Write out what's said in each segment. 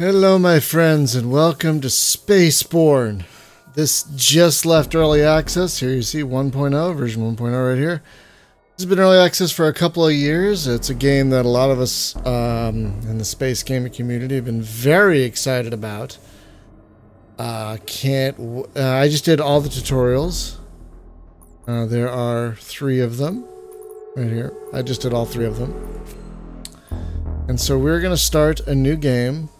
Hello, my friends, and welcome to SpaceBourne. This just left early access. Here you see 1.0, version 1.0 right here. This has been early access for a couple of years. It's a game that a lot of us um, in the space gaming community have been very excited about. Uh, can't. W- uh, I just did all the tutorials. Uh, there are three of them right here. I just did all three of them. And so we're going to start a new game.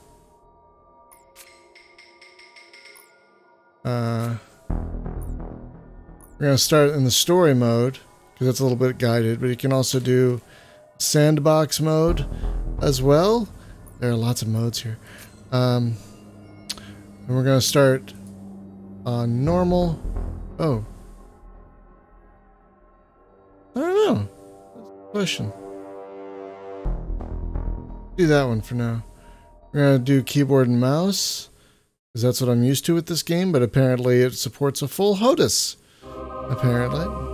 Uh, we're going to start in the story mode because that's a little bit guided, but you can also do sandbox mode as well. There are lots of modes here. Um, and we're going to start on normal. Oh. I don't know. Question. Do that one for now. We're going to do keyboard and mouse. Because that's what I'm used to with this game, but apparently it supports a full HOTAS. Apparently.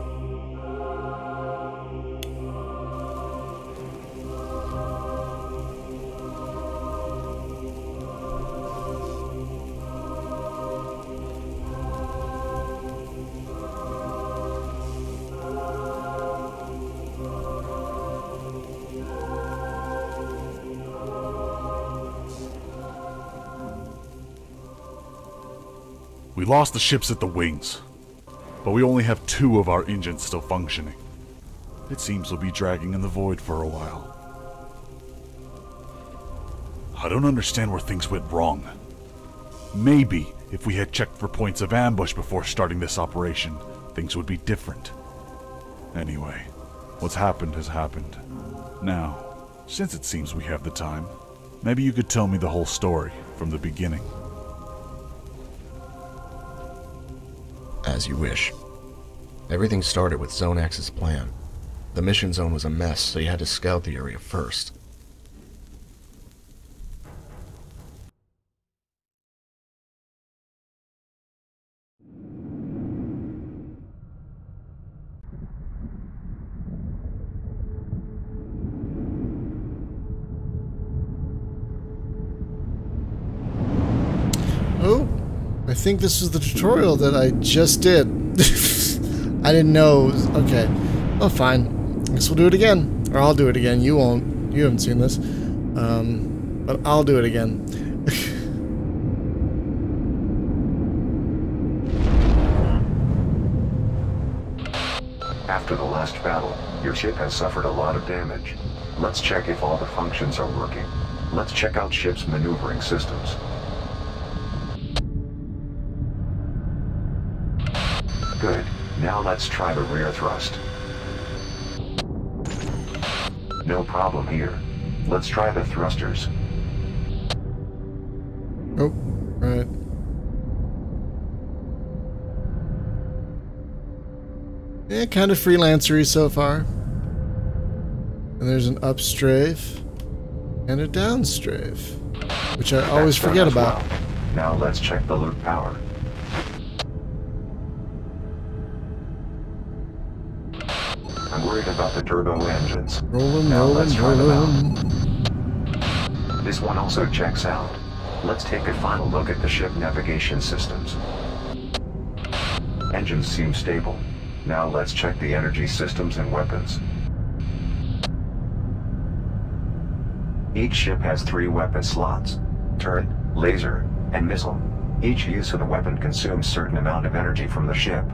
Lost the ships at the wings, but we only have two of our engines still functioning. It seems we'll be dragging in the void for a while. I don't understand where things went wrong. Maybe if we had checked for points of ambush before starting this operation, things would be different. Anyway, what's happened has happened. Now, since it seems we have the time, maybe you could tell me the whole story from the beginning. As you wish. Everything started with Zone X's plan. The mission zone was a mess, so you had to scout the area first. Think this was the tutorial that I just did. I didn't know. Okay. Oh, fine. I guess we'll do it again. Or I'll do it again. You won't. You haven't seen this. Um, but I'll do it again. After the last battle, your ship has suffered a lot of damage. Let's check if all the functions are working. Let's check out ship's maneuvering systems. Good. Now let's try the rear thrust. No problem here. Let's try the thrusters. oh, right. Yeah, kind of freelancery so far. And there's an up strafe and a down strafe, which I always That's forget about. well. Now let's check the loop power. Turbo engines. Rolling, Now rolling, let's try them rolling. This one also checks out. Let's take a final look at the ship navigation systems. Engines seem stable. Now let's check the energy systems and weapons. Each ship has three weapon slots. Turret, laser, and missile. Each use of the weapon consumes certain amount of energy from the ship.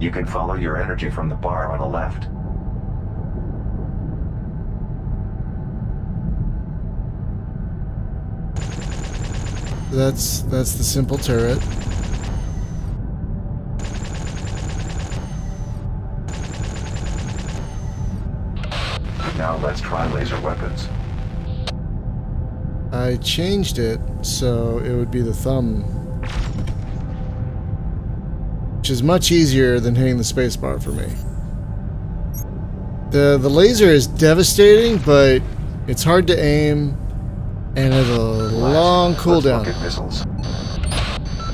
You can follow your energy from the bar on the left. That's that's the simple turret. Now let's try laser weapons. I changed it so it would be the thumb. Which is much easier than hitting the spacebar for me. The the laser is devastating, but it's hard to aim and has a long Let's cooldown. look at missiles.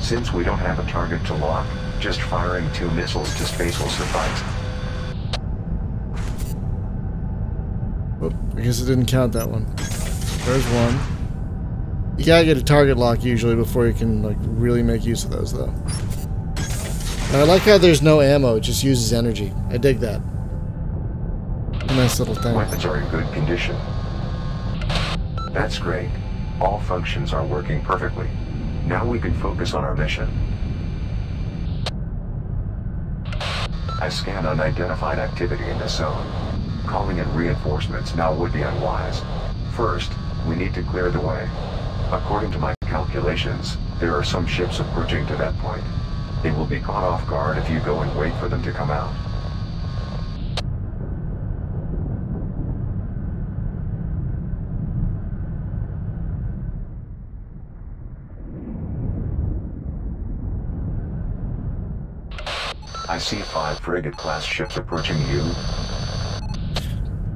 Since we don't have a target to lock, just firing two missiles to space will suffice. Oh, I guess it didn't count that one. There's one. You gotta get a target lock usually before you can like really make use of those though. I like how there's no ammo, it just uses energy. I dig that. A nice little thing. Weapons are in good condition. That's great. All functions are working perfectly. Now we can focus on our mission. I scan unidentified activity in this zone. Calling in reinforcements now would be unwise. First, we need to clear the way. According to my calculations, there are some ships approaching to that point. They will be caught off guard if you go and wait for them to come out. I see five frigate-class ships approaching you.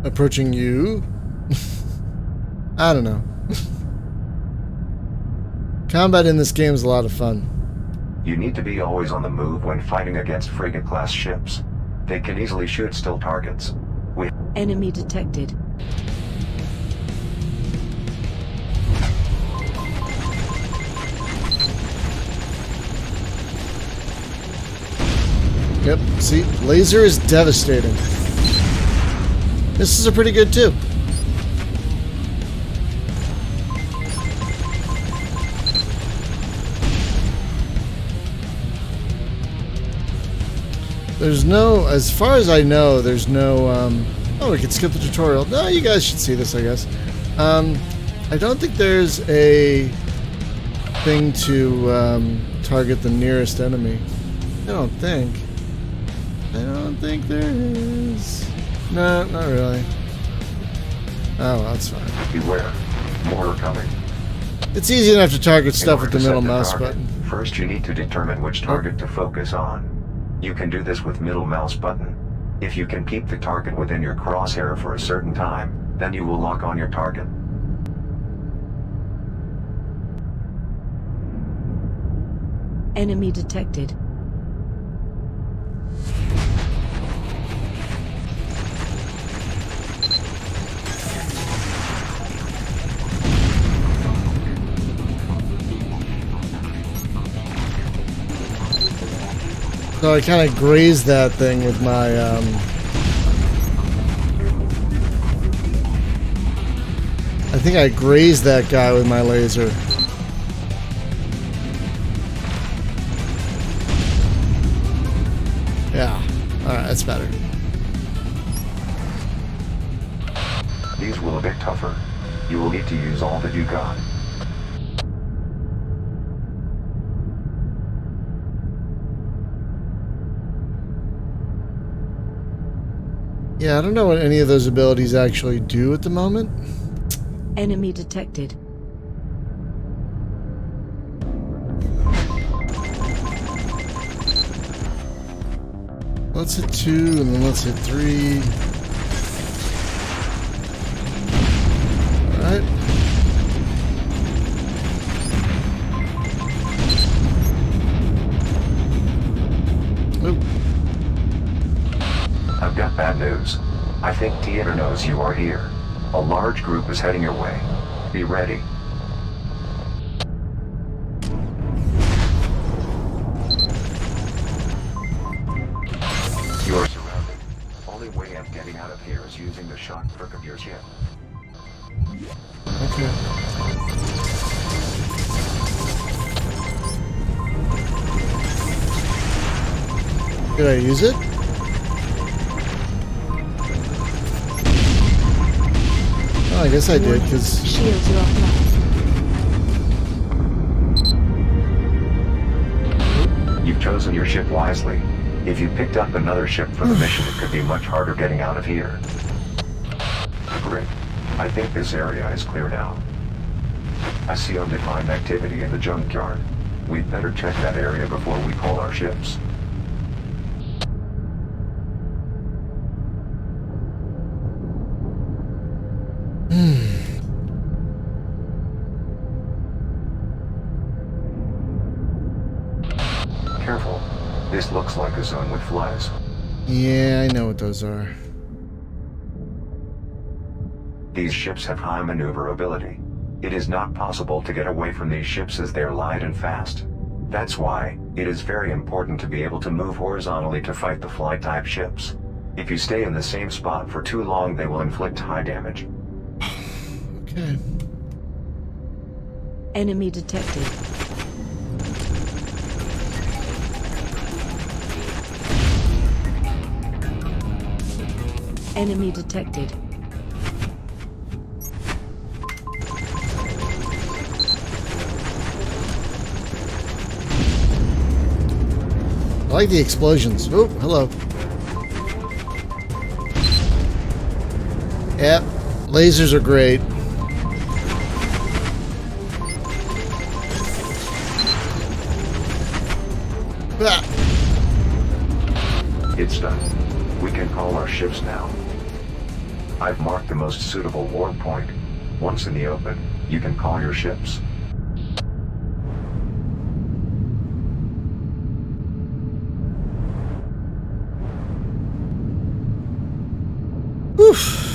Approaching you? I don't know. Combat in this game is a lot of fun. You need to be always on the move when fighting against frigate-class ships. They can easily shoot still targets. We Enemy detected. Yep, see, laser is devastating. This is a pretty good too. There's no, as far as I know, there's no, um, oh, we can skip the tutorial. No, you guys should see this, I guess. Um, I don't think there's a thing to um, target the nearest enemy. I don't think. I don't think there is. No, not really. Oh, well, that's fine. beware. More are coming. It's easy enough to target stuff with the to set middle mouse target, button. First, you need to determine which oh. target to focus on. You can do this with middle mouse button. If you can keep the target within your crosshair for a certain time, then you will lock on your target. Enemy detected. So I kind of grazed that thing with my, um... I think I grazed that guy with my laser. Yeah. Alright, that's better. These will bit tougher. You will need to use all that you got. Yeah, I don't know what any of those abilities actually do at the moment. Enemy detected. Let's hit two, and then let's hit three. I think Theater knows you are here. A large group is heading your way. Be ready. You are surrounded. Only way of getting out of here is using the shock perk of your ship. Okay. Did I use it? Guess I did, because... Shields are offline. You've chosen your ship wisely. If you picked up another ship for the mission, it could be much harder getting out of here. Great. I think this area is clear now. I see undefined activity in the junkyard. We'd better check that area before we call our ships. This looks like a zone with flies. Yeah, I know what those are. These ships have high maneuverability. It is not possible to get away from these ships as they are light and fast. That's why, it is very important to be able to move horizontally to fight the fly-type ships. If you stay in the same spot for too long, they will inflict high damage. Okay. Enemy detected. Enemy detected. I like the explosions. Oh, hello. Yep. Lasers are great. Ah, It's done. We can call our ships now. I've marked the most suitable warp point. Once in the open, you can call your ships. Oof.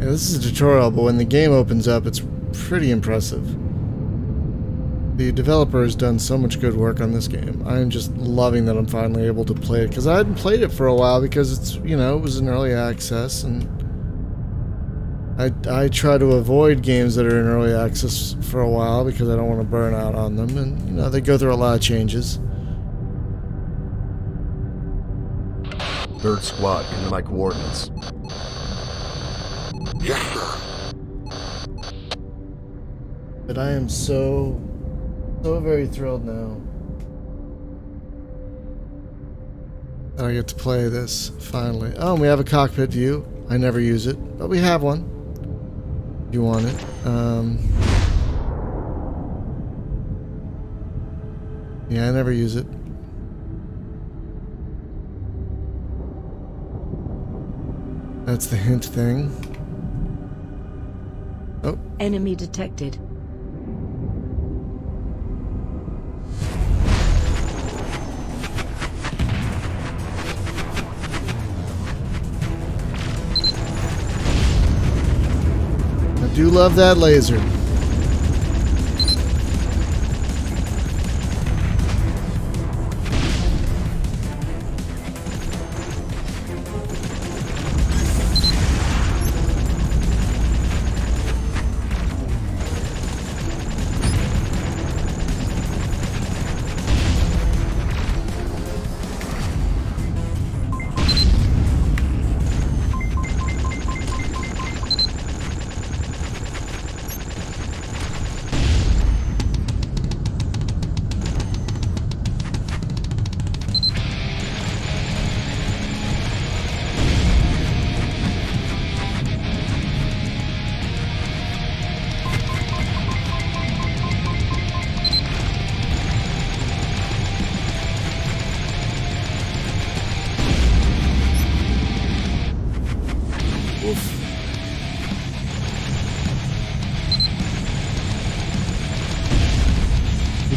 yeah, this is a tutorial, but when the game opens up, it's pretty impressive. The developer has done so much good work on this game. I am just loving that I'm finally able to play it because I hadn't played it for a while because it's you know it was in early access and I I try to avoid games that are in early access for a while because I don't want to burn out on them and you know they go through a lot of changes. Third squad, come to my coordinates. Yes, sir. But I am so so very thrilled now that I get to play this finally. Oh, and we have a cockpit view. I never use it, but we have one. If you want it. Um, yeah, I never use it. That's the hint thing. Oh, Enemy detected. I do love that laser.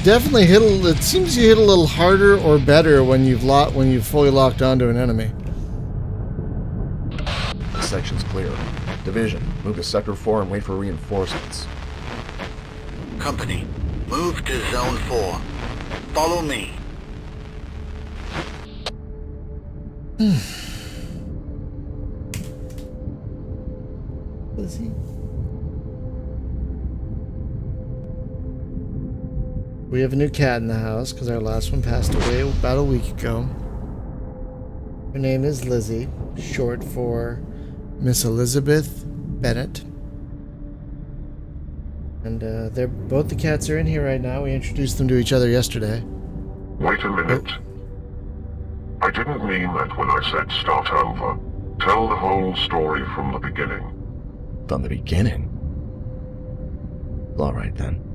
Definitely hit. A, it seems you hit a little harder or better when you've locked when you've fully locked onto an enemy. This section's clear. Division, move to Sector 4 and wait for reinforcements. Company, move to Zone 4. Follow me. Is he? We have a new cat in the house because our last one passed away about a week ago. Her name is Lizzie, short for Miss Elizabeth Bennett. And uh, they're both the cats are in here right now. We introduced them to each other yesterday. Wait a minute. I didn't mean that when I said start over. Tell the whole story from the beginning. From the beginning. All right then.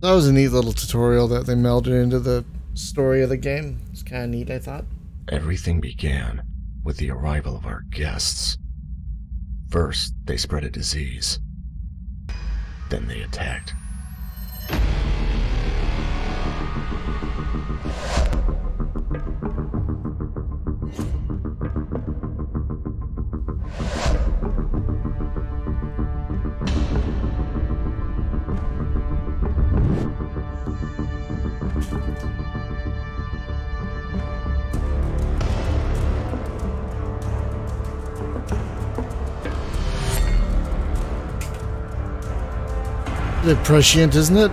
That was a neat little tutorial that they melded into the story of the game. It's kind of neat, I thought. Everything began with the arrival of our guests. First, they spread a disease. Then they attacked. Prescient, isn't it?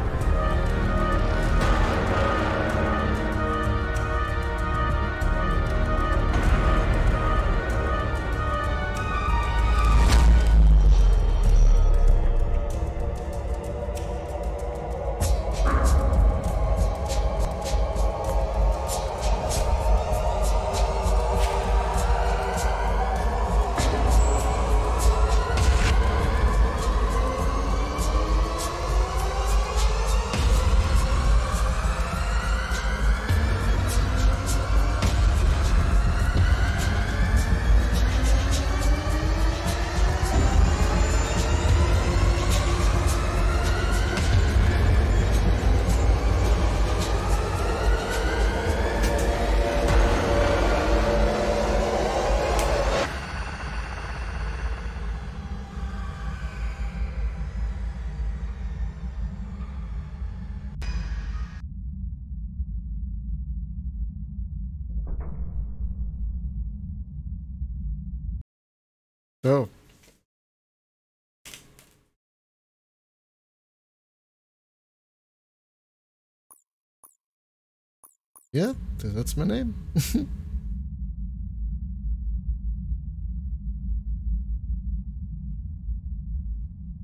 Yeah, that's my name.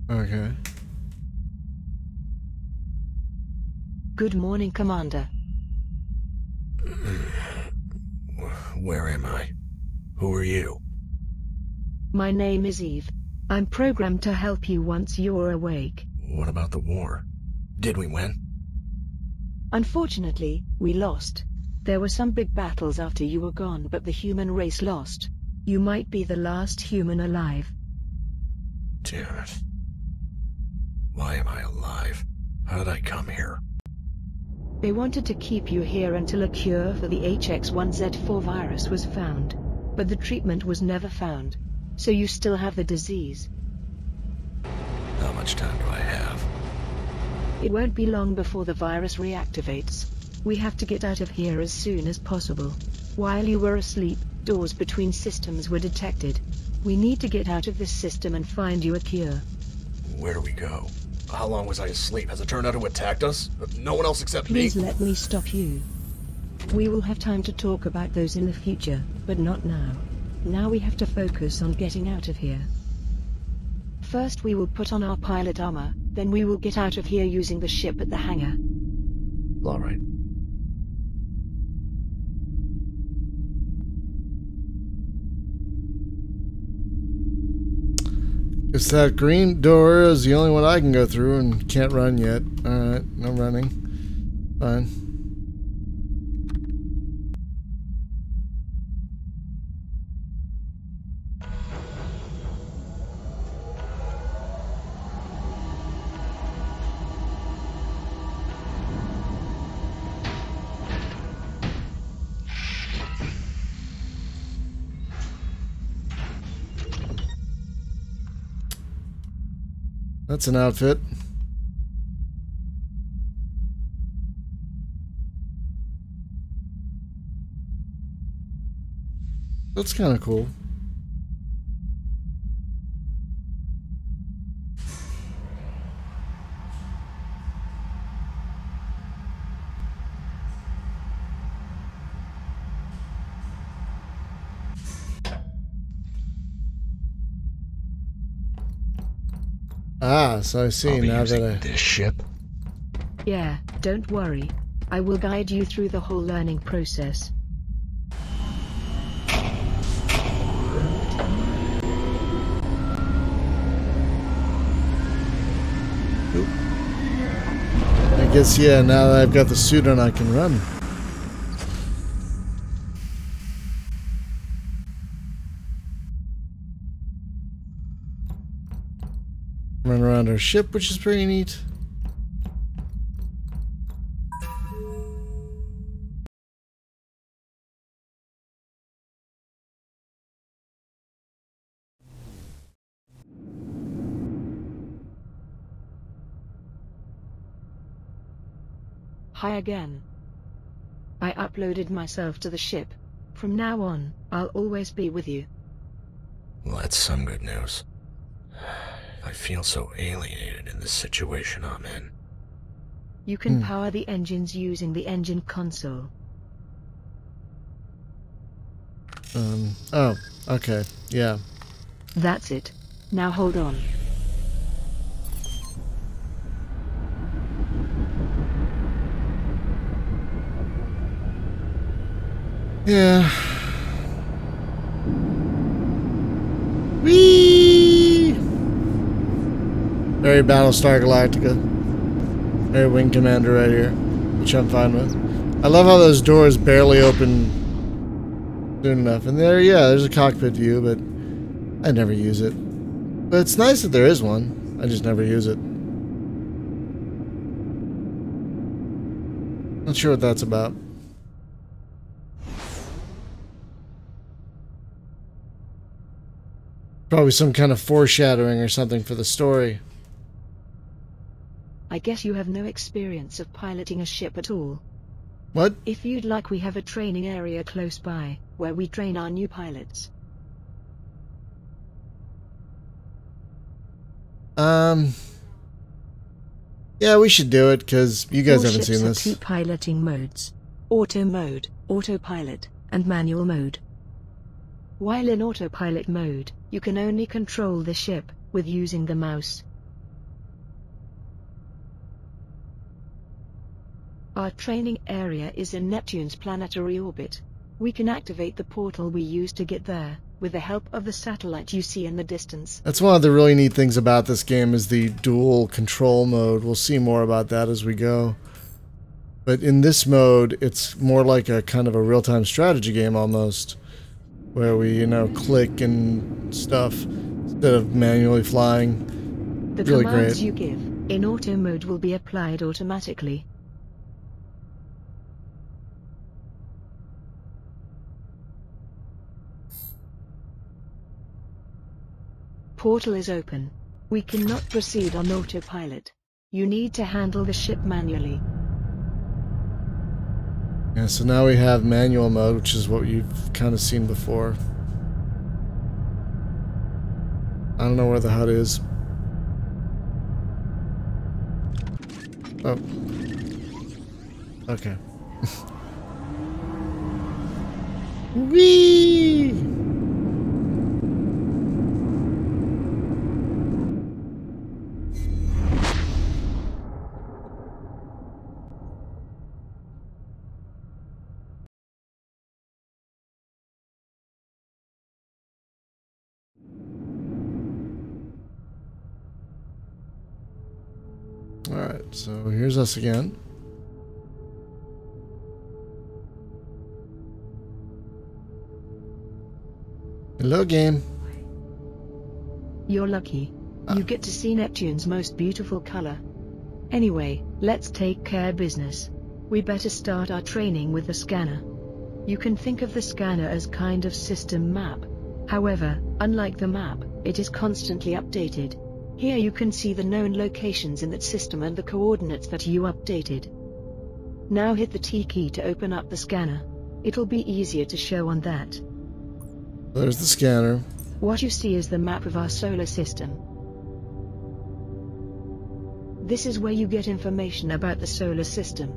okay. Good morning, Commander. Where am I? Who are you? My name is Eve. I'm programmed to help you once you're awake. What about the war? Did we win? Unfortunately, we lost. There were some big battles after you were gone, but the human race lost. You might be the last human alive. Damn it. Why am I alive? How'd I come here? They wanted to keep you here until a cure for the HX1Z4 virus was found. But the treatment was never found. So you still have the disease. How much time do I have? It won't be long before the virus reactivates. We have to get out of here as soon as possible. While you were asleep, doors between systems were detected. We need to get out of this system and find you a cure. Where do we go? How long was I asleep? Has it turned out who attacked us? No one else except Please me? Please let me stop you. We will have time to talk about those in the future, but not now. Now we have to focus on getting out of here. First we will put on our pilot armor, then we will get out of here using the ship at the hangar. Alright. Guess that green door is the only one I can go through and can't run yet. Alright, no running. Fine. That's an outfit. That's kind of cool. So I see I'll be now using that I. this ship? Yeah, don't worry. I will guide you through the whole learning process. I guess, yeah, now that I've got the suit on, I can run. Run ship, which is pretty neat. Hi again. I uploaded myself to the ship. From now on, I'll always be with you. Well, that's some good news. I feel so alienated in this situation I'm in. You can Hmm. power the engines using the engine console. Um, oh, okay. Yeah. That's it. Now hold on. Yeah. Whee! Very Battlestar Galactica. Very Wing Commander right here, which I'm fine with. I love how those doors barely open soon enough. And there, yeah, there's a cockpit view, but I never use it. But it's nice that there is one. I just never use it. Not sure what that's about. Probably some kind of foreshadowing or something for the story. I guess you have no experience of piloting a ship at all. What? If you'd like we have a training area close by, where we train our new pilots. Um. Yeah, we should do it because you guys All haven't seen this. two piloting modes. Auto mode, autopilot, and manual mode. While in autopilot mode, you can only control the ship with using the mouse. Our training area is in Neptune's planetary orbit. We can activate the portal we use to get there, with the help of the satellite you see in the distance. That's one of the really neat things about this game is the dual control mode. We'll see more about that as we go. But in this mode, it's more like a kind of a real-time strategy game almost, where we, you know, click and stuff instead of manually flying. The Really commands great. you give in auto mode will be applied automatically. Portal is open. We cannot proceed on autopilot. You need to handle the ship manually. Yeah, so now we have manual mode, which is what you've kind of seen before. I don't know where the HUD is. Oh. Okay. Whee! Alright, so here's us again. Hello, game. You're lucky. Ah. You get to see Neptune's most beautiful color. Anyway, let's take care business. We better start our training with the scanner. You can think of the scanner as kind of system map. However, unlike the map, it is constantly updated. Here you can see the known locations in that system and the coordinates that you updated. Now hit the T key to open up the scanner. It'll be easier to show on that. There's the scanner. What you see is the map of our solar system. This is where you get information about the solar system.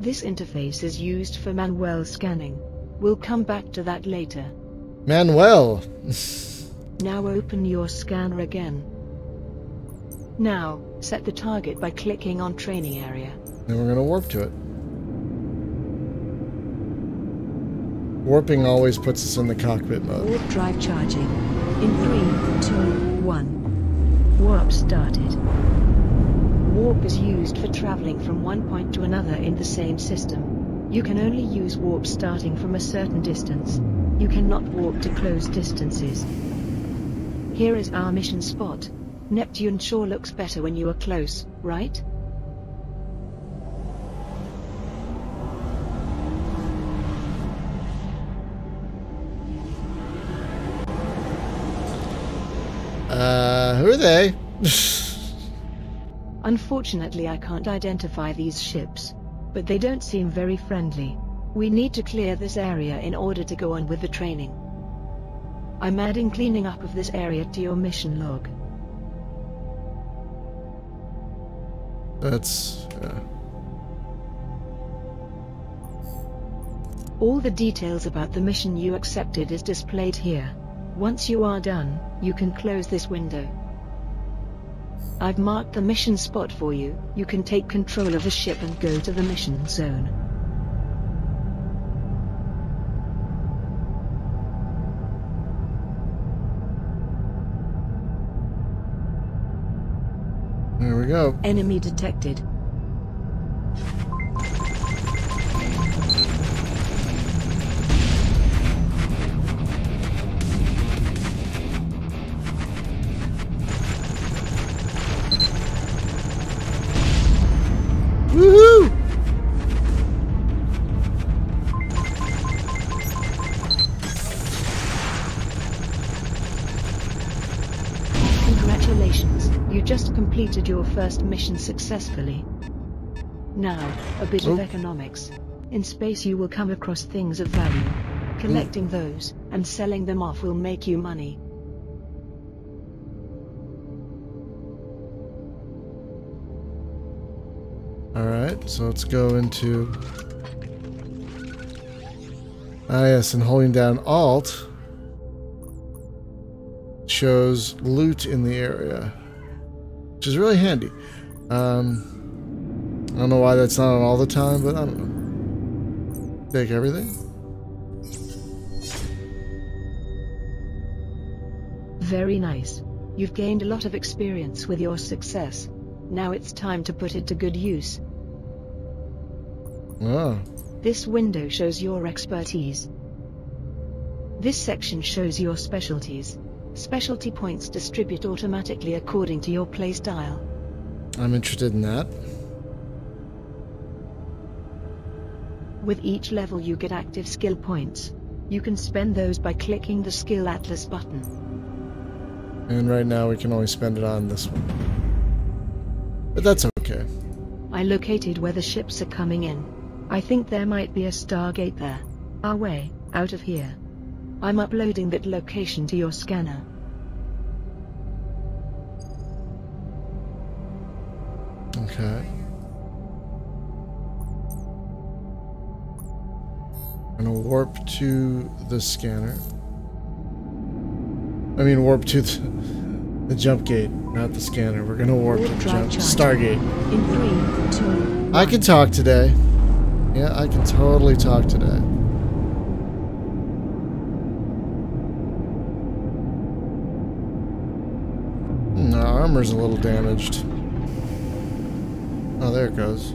This interface is used for Manuel scanning. We'll come back to that later. Manuel. Now open your scanner again. Now, set the target by clicking on training area. Then we're gonna warp to it. Warping always puts us in the cockpit mode. Warp drive charging. In three, two, one. Warp started. Warp is used for traveling from one point to another in the same system. You can only use warp starting from a certain distance. You cannot walk to close distances. Here is our mission spot. Neptune sure looks better when you are close, right? Uh, who are they? Unfortunately, I can't identify these ships, but they don't seem very friendly. We need to clear this area in order to go on with the training. I'm adding cleaning up of this area to your mission log. That's. Uh, All the details about the mission you accepted is displayed here. Once you are done, you can close this window. I've marked the mission spot for you, you can take control of the ship and go to the mission zone. Go. Enemy detected. First mission successfully. Now, a bit of Oh. economics. In space you will come across things of value. Collecting those, and selling them off will make you money. Alright, so let's go into. Ah, yes, and holding down Alt shows loot in the area, which is really handy. Um, I don't know why that's not on all the time, but I don't know. Take everything. Very nice. You've gained a lot of experience with your success. Now it's time to put it to good use. Oh, This window shows your expertise. This section shows your specialties. Specialty points distribute automatically according to your playstyle. I'm interested in that. With each level you get active skill points. You can spend those by clicking the Skill Atlas button. And right now we can only spend it on this one. But that's okay. I located where the ships are coming in. I think there might be a Stargate there. Our way, out of here. I'm uploading that location to your scanner. Okay. I'm gonna warp to the scanner. I mean, warp to the, the jump gate, not the scanner. We're gonna warp to the jump charge. Stargate. In three, two, I can talk today. Yeah, I can totally talk today. Hmm, our armor's a little damaged. Oh, there it goes.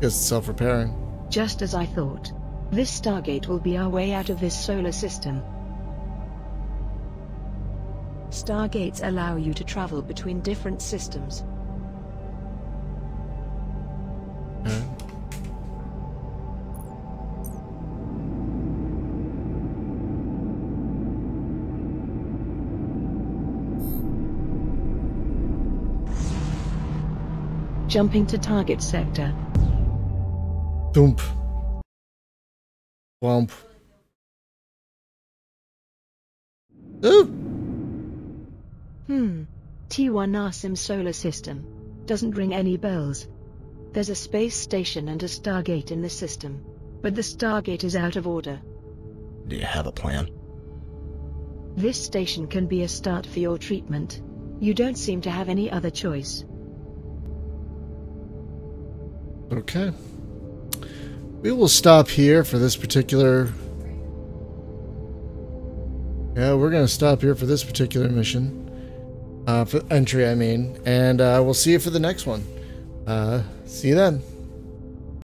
It's self-repairing. Just as I thought. This Stargate will be our way out of this solar system. Stargates allow you to travel between different systems. Jumping to target sector. Thump. Womp. Ooh! Hmm. T1 Arsim solar system. Doesn't ring any bells. There's a space station and a Stargate in the system. But the Stargate is out of order. Do you have a plan? This station can be a start for your treatment. You don't seem to have any other choice. Okay. We will stop here for this particular... Yeah, we're going to stop here for this particular mission. Uh, for entry, I mean. And uh, we'll see you for the next one. Uh, see you then.